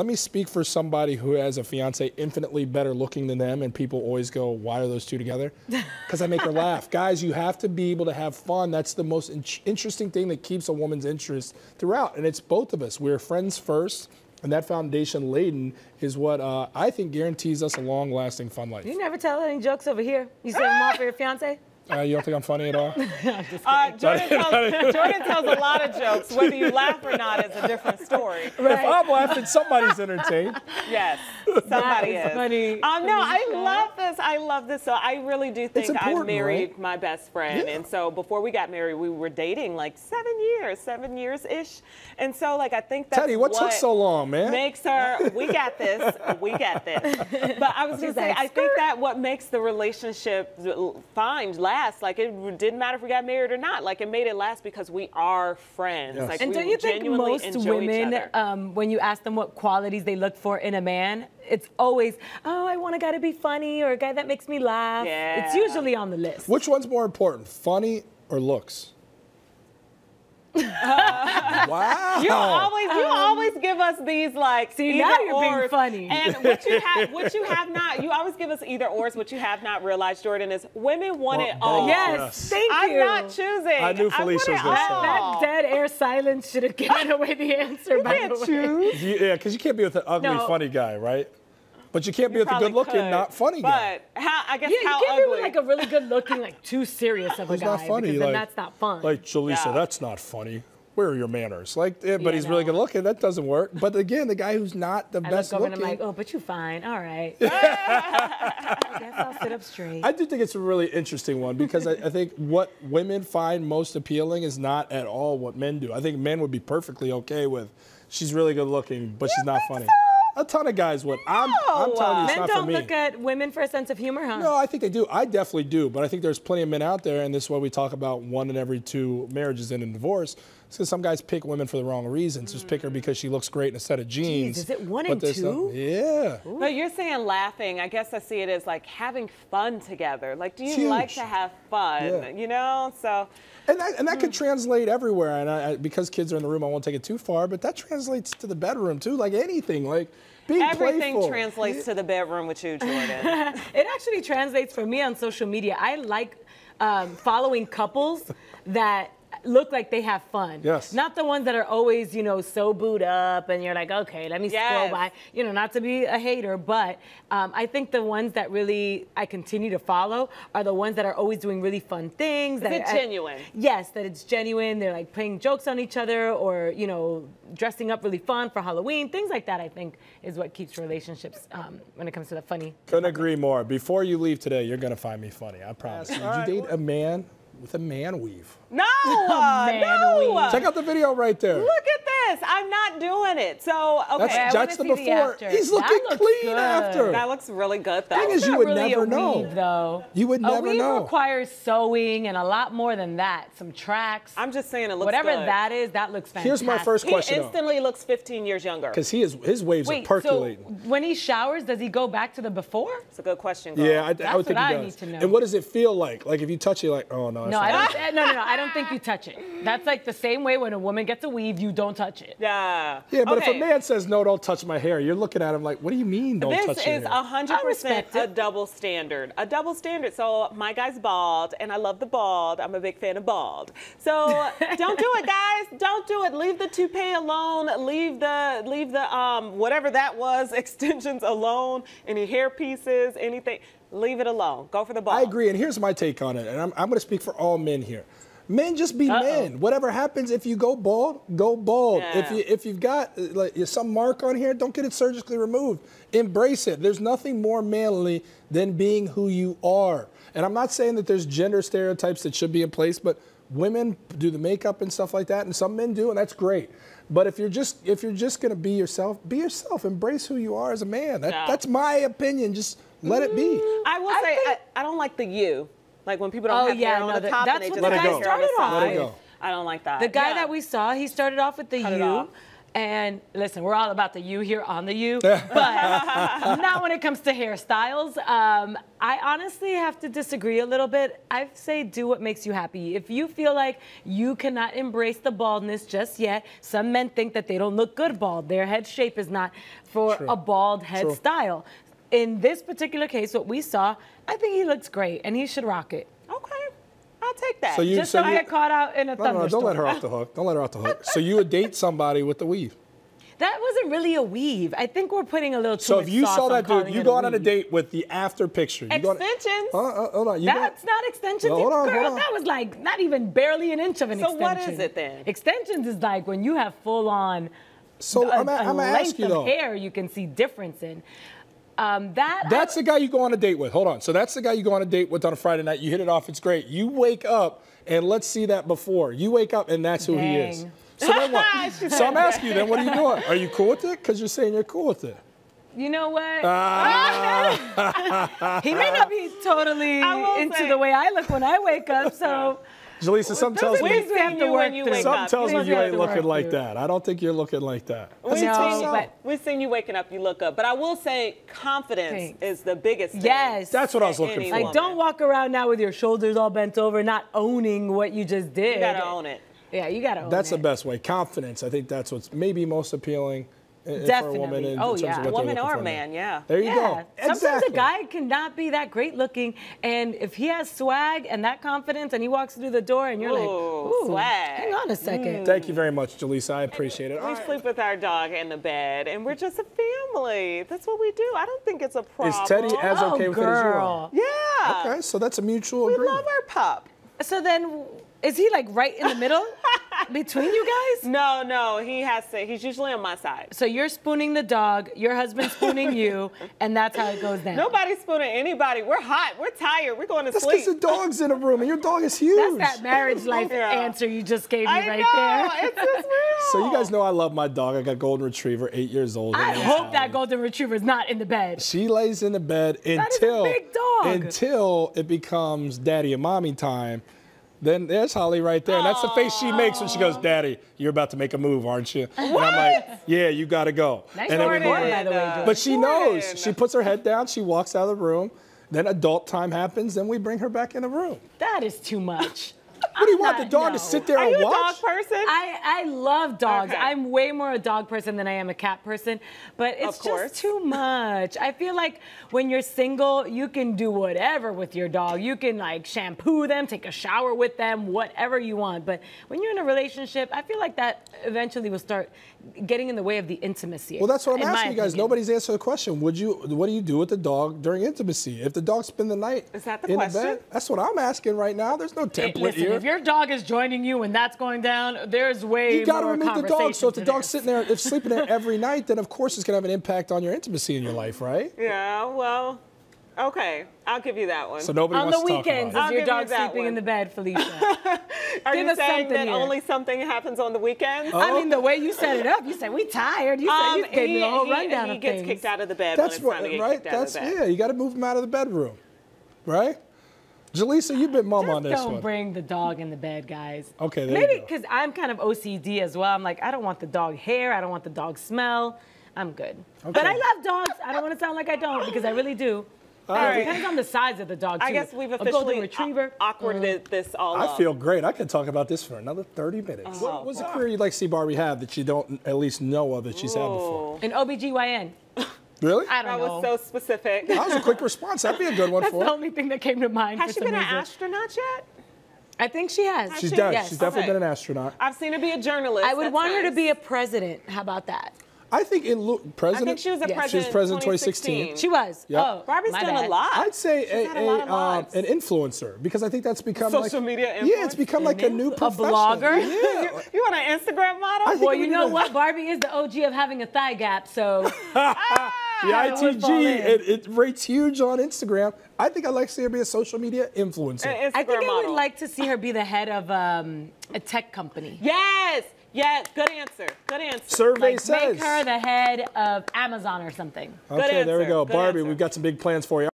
let me speak for somebody who has a fiance infinitely better looking than them, and people always go, "Why are those two together?" Because I make her laugh. Guys, you have to be able to have fun. That's the most in- interesting thing that keeps a woman's interest throughout, and it's both of us. We're friends first, and that foundation laden is what uh, I think guarantees us a long-lasting fun life. You never tell any jokes over here. You save them all for your fiance? Uh, you don't think I'm funny at all? Uh, Jordan, tells, Jordan tells a lot of jokes. Whether you laugh or not is a different story. If I'm laughing, somebody's entertained. Yes, somebody is is. funny. Um, no, I love this. I love this. So I really do think I married right? my best friend, Yeah. and so before we got married, we were dating like seven years, seven years ish, and so like I think that's Teddy, what took so long, man? Makes her. We got this. We got this. But I was gonna She's say, I think that what makes the relationship fine last. Like it didn't matter if we got married or not. Like it made it last because we are friends. Yes. Like And we don't you think most women, um, when you ask them what qualities they look for in a man, it's always, oh, I want a guy to be funny or a guy that makes me laugh. It's usually on the list. Which one's more important, funny or looks? wow. You always, you always give us these like See, either now you're being ors. funny. And what you have, what you have not, you always give us either ors. What you have not realized, Jordan, is women want it all. Yes, Yes. thank I'm you. not choosing. I knew Felicia want was it gonna say that dead air silence should have given away the answer, by can't the way. choose. Yeah, because you can't be with an ugly, No. funny guy, right? But you can't be You with a good-looking, could, not funny guy. But how? I guess Yeah, you can't be with like a really good looking, like too serious of a Who's guy. not funny? Because then like, that's not fun. Like Julissa, Yeah. that's not funny. Where are your manners? Like, eh, yeah, but he's really no. good looking. That doesn't work. But again, the guy who's not the I best look over looking. and I'm like, oh, but you're fine. All right. I guess I'll sit up straight. I do think it's a really interesting one because I, I think what women find most appealing is not at all what men do. I think men would be perfectly okay with she's really good looking, but she's not funny. A ton of guys would. I'm, I'm telling you, Men don't look at women for a sense of humor, huh? No, I think they do. I definitely do. But I think there's plenty of men out there, and this is why we talk about one in every two marriages end in divorce. Because some guys pick women for the wrong reasons. Just pick her because she looks great in a set of jeans. is it one But and two? some- yeah. But you're saying laughing. I guess I see it as like having fun together. Like, do you Huge. like to have fun? Yeah. You know, so And that, and that Hmm. could translate everywhere. And I, I, because kids are in the room, I won't take it too far. But that translates to the bedroom too, like anything. Like being everything playful. translates to the bedroom with you, Jordan. It actually translates for me on social media. I like um, following couples that look like they have fun. Yes. Not the ones that are always, you know, so booed up and you're like, okay, let me scroll by. You know, not to be a hater, but um, I think the ones that really I continue to follow are the ones that are always doing really fun things. that it are- genuine? Yes, that it's genuine. They're like playing jokes on each other or, you know, dressing up really fun for Halloween. Things like that, I think, is what keeps relationships um, when it comes to the funny. Couldn't agree more. Before you leave today, you're gonna find me funny. I promise. you. Would you date a man with a man weave? No, uh, Man, no. Check out the video right there. Look at this. I'm not doing it. So okay, That's, I wanna that's the see the before. after. He's That looking looks clean good. after. that looks really good though. Thing is, you would really never a know. Weave, though. You would a never weave know. requires sewing and a lot more than that. Some tracks. I'm just saying it looks Whatever good. that is, that looks fantastic. Here's my first He question. though. instantly looks 15 years younger. Because he is his waves Wait, are percolating. so when he showers, does he go back to the before? It's a good question. Girl. yeah, I, I would think what he I does. need to know. And what does it feel like? Like if you touch it, like oh no. No, I don't. No, no, no. I don't think you touch it. That's like the same way when a woman gets a weave, you don't touch it. Yeah. Yeah, but if a man says no, don't touch my hair, you're looking at him like, what do you mean don't This touch your is a 100% a double standard. A double standard. So my guy's bald, and I love the bald. I'm a big fan of bald. So don't do it, guys. Don't do it. Leave the toupee alone. Leave the leave the um whatever that was extensions alone. Any hair pieces, anything. Leave it alone. Go for the bald. I agree, and here's my take on it, and I'm, I'm going to speak for all men here. Men just be men. Whatever happens, if you go bald, go bald. If you if you've got like some mark on here, don't get it surgically removed. Embrace it. There's nothing more manly than being who you are. And I'm not saying that there's gender stereotypes that should be in place, but women do the makeup and stuff like that, and some men do, and that's great. But if you're just if you're just gonna be yourself, be yourself. Embrace who you are as a man. That, Yeah. That's my opinion. Just let it be. Mm, I will I say think- I, I don't like the you. Like when people don't Oh, have yeah, hair no, on the that- top that's and they what just the guy started off side. Let it go. I don't like that. The guy Yeah. that we saw, he started off with the Cut U. And listen, we're all about the U here on the U, but not when it comes to hairstyles. Um, I honestly have to disagree a little bit. I say do what makes you happy. If you feel like you cannot embrace the baldness just yet, some men think that they don't look good bald. Their head shape is not for True. a bald head True. style. In this particular case, what we saw, I think he looks great and he should rock it. Okay, I'll take that. So you- Just so, I you- get caught out in a No, no, thunderstorm. don't let her off the hook. Don't let her off the hook. So you would date somebody with the weave. That wasn't really a weave. I think we're putting a little too So much if you saw that dude, you go on a date with the after picture. You go on- Extensions. Uh, uh, hold on. You go- That's not extensions. Well, hold on, Girl, hold on. that was like not even barely an inch of an So extension. So what is it then? Extensions is like when you have full on So a, I'm, a- a I'm gonna length ask you of though. hair you can see difference in. Um, that That's I, the guy you go on a date with. Hold on. So that's the guy you go on a date with on a Friday night. You hit it off. It's great. You wake up and let's see that before. You wake up and that's who he is. So then what? so I'm asking you then, what are you doing? Are you cool with it? Because you're saying you're cool with it. you know what? Ah. he may not be totally into say- the way I look when I wake up. So Julissa, something tells me, things we have to you work when you through. wake something up. tells me you ain't looking like that. I don't think you're looking like that. We've That's a tough seen, sell. but- we've seen you waking up, you look up. But I will say confidence Thanks. is the biggest thing. Yes. That's what I was looking for. like, woman. don't walk around now with your shoulders all bent over, not owning what you just did. You gotta own it. Yeah, you gotta own it. That's it. the best way. Confidence. I think that's what's maybe most appealing in- in- for a Definitely. woman in, in Oh, terms yeah. of they're Woman or for. man, yeah. There you Yeah. go. Sometimes a guy cannot be that great looking, and if he has swag and that confidence, and he walks through the door, and you're like, Ooh, Ooh, swag. hang on a second. Mm. Thank you very much, Julissa. I appreciate it. All We right. sleep with our dog in the bed, and we're just a family. That's what we do. I don't think it's a problem. Is Teddy as oh, okay with it as you are? girl. Yeah. Okay, so that's a mutual We agreement. love our pup. So then, is he like right in the middle between you guys? No, no, he has to. He's usually on my side. So you're spooning the dog, your husband's spooning you, and that's how it goes down. Nobody's spooning anybody. We're hot. We're tired. We're going to That's sleep. because the dog's in a room and your dog is huge. That's that marriage life Yeah. answer you just gave me I right know. there. It's just real. So you guys know I love my dog. I got golden retriever, eight years old. I name's hope that golden retriever is not in the bed. She lays in the bed is a until big dog. until it becomes daddy and mommy time. Then there's Holly right there. And that's the face she makes when she goes, Daddy, you're about to make a move, aren't you? And I'm like, Yeah, you gotta go. Nice and then we move by the way, But she knows. She puts her head down, she walks out of the room. Then adult time happens, then we bring her back in the room. That is too much. What do you want, the dog no. to sit there Are and you a watch? dog person? I, I love dogs. Okay. I'm way more a dog person than I am a cat person, but it's just too much. I feel like when you're single, you can do whatever with your dog. You can like shampoo them, take a shower with them, whatever you want. But when you're in a relationship, I feel like that eventually will start getting in the way of the intimacy. Well, that's what I'm asking you guys. opinion. Nobody's answered the question. Would you? What do you do with the dog during intimacy? If the dog spend the night Is that the in question? the bed, that's what I'm asking right now. There's no Hey, template Listen, here. if your dog is joining you and that's going down, there's way you got to more remove the dog. So if the dog's sitting there, if sleeping there every night, then of course it's gonna have an impact on your intimacy in your life, right? yeah, well, okay. I'll give you that one. So nobody on wants the to talk weekends, about is I'll your give you dog that sleeping in the bed, Felicia? Are give you saying that here. only something happens on the weekends? I mean, the way you set it up, you said we tired. You said Um, you gave me the whole he, rundown he of gets things. kicked out of the bed That's when what, time to get right? out That's of the bed. yeah. You got to move him out of the bedroom, right? Julissa, you've been mom Just on this don't one. bring the dog in the bed, guys. Okay, there Maybe because I'm kind of OCD as well. I'm like, I don't want the dog hair. I don't want the dog smell. I'm good. Okay. But I love dogs. I don't want to sound like I don't because I really do. All It depends on the size of the dog. Too. I guess we've a golden officially retriever. au- awkwarded uh-huh. this all I up. feel great. I could talk about this for another 30 minutes. Oh, what, what's a career you'd like to see Barbie have that you don't at least know of that she's had before? An OBGYN. Really? I don't That know. was so specific. That was a quick response. That'd be a good one That's for the only thing that came to mind Has for she some been an astronaut yet? I think she has. She's she? done. Yes. She's definitely Okay. been an astronaut. I've seen her be a journalist. I would That's want her to be a president. How about that? I think in lo- I president. think she was a Yeah. president. She was president 2016. 2016. She was. Yeah. Oh, Barbie's my done bad. a lot. I'd say She's a, a a, um, an influencer because I think that's become Social like, media Yeah, it's become like a new A profession. blogger? Yeah. You want an Instagram model? Well, we you know what? Barbie is the OG of having a thigh gap, so The it would fall ITG, it, it rates huge on Instagram. I think I'd like to see her be a social media influencer. An I think I would like to see her be the head of um, a tech company. Yes. Yes. Good answer. Good answer. Survey Like says. make her the head of Amazon or something. okay, there we go. Good Barbie, answer. we've got some big plans for you.